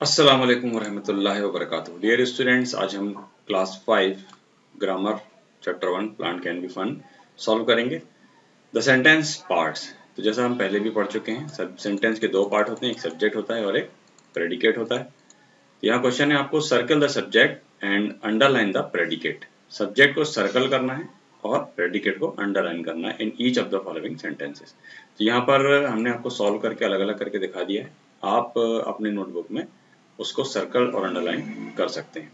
अस्सलाम वालेकुम वरहमतुल्लाहि वबरकातुहू। डियर स्टूडेंट्स आज हम class five grammar chapter one plant can be fun solve करेंगे। द सेंटेंस पार्ट्स तो जैसा हम पहले भी पढ़ चुके हैं, सब सेंटेंस के दो पार्ट होते हैं, एक सब्जेक्ट होता है और एक प्रेडिकेट होता है। यहाँ क्वेश्चन है आपको circle the subject and underline the predicate subject को सर्कल करना है और प्रेडिकेट को अंडरलाइन करना है in each of the following sentences तो यहाँ पर हमने आपको सॉल्व करके अलग अलग करके दिखा दिया है। आप अपने नोटबुक में उसको सर्कल और अंडरलाइन कर सकते हैं।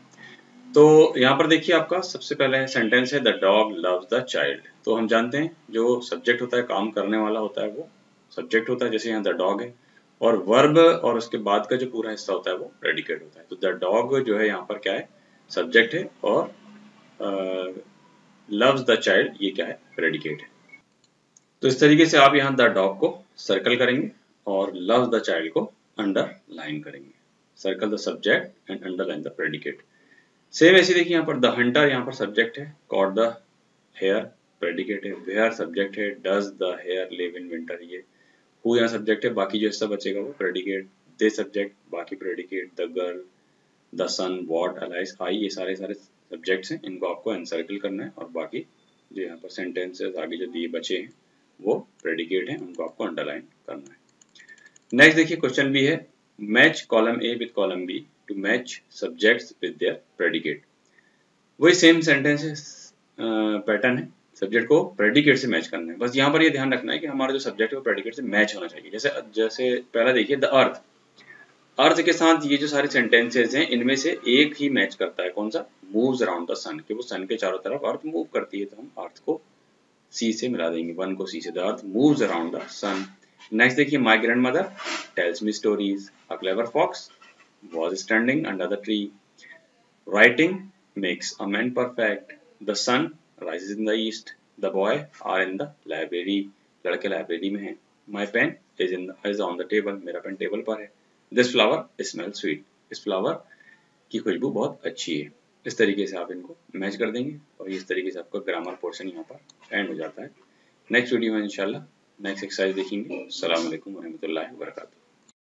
तो यहाँ पर देखिए आपका सबसे पहले सेंटेंस है the dog loves the child तो हम जानते हैं, जो सब्जेक्ट होता है, काम करने वाला होता है, वो सब्जेक्ट होता है, जैसे यहाँ द डॉग है। और वर्ब और उसके बाद का जो पूरा हिस्सा होता है, वो प्रेडिकेट होता है। तो द डॉग जो है, यहाँ पर क्या है? सब्जेक्ट है और लव्स द चाइल्ड ये क्या है? प्रेडिकेट है। तो इस तरीके से आप यहाँ द डॉग को सर्कल करेंगे और लव्स द चाइल्ड को अंडरलाइन करेंगे। Circle the subject and underline the predicate same ऐसे देखिए यहाँ पर द हंटर यहाँ पर सब्जेक्ट है कॉट द हेयर प्रेडिकेट है। वेयर सब्जेक्ट है does the hare live in winter ये हु यहाँ सब्जेक्ट है, बाकी जो हिस्सा बचेगा वो प्रेडिकेट दे सब्जेक्ट बाकी predicate the girl the sun what Alice I ये सारे सारे सब्जेक्ट्स हैं, इनको आपको एनसर्कल करना है और बाकी जो यहाँ पर सेंटेंसेस आगे जो दिए बचे हैं, वो प्रेडिकेट हैं, उनको आपको अंडरलाइन करना है। नेक्स्ट देखिए क्वेश्चन भी है match column A with column B to match subjects with their predicate वही सेम सेंटेंस पैटर्न है। सब्जेक्ट को प्रेडिकेट से मैच करना है। बस यहाँ पर ये ध्यान रखना है कि हमारा जो सब्जेक्ट है वो प्रेडिकेट से मैच होना चाहिए। जैसे जैसे पहला देखिए द अर्थ अर्थ के साथ ये जो सारे सेंटेंसेस हैं, इनमें से एक ही मैच करता है। कौन सा? मूव्स अराउंड द सन कि वो सन के चारों तरफ़ अर्थ मूव करती है तो हम अर्थ को सी से मिला देंगे। वन को सी से। The earth moves around the sun next देखिए my grandmother tells me stories a clever fox was standing under the tree writing makes a man perfect the sun rises in the east the boy are in the library लड़के library में हैं. My pen is in is on the table मेरा pen table पर है. This flower smell sweet इस flower की खुशबू बहुत अच्छी है. इस तरीके से आप इनको मैच कर देंगे और इस तरीके से आपका ग्रामर पोर्शन यहाँ पर एंड हो जाता है. नेक्स्ट वीडियो में इंशाल्लाह नेक्स्ट एक्सरसाइज देखेंगे अल्लाम वरहमल वर्का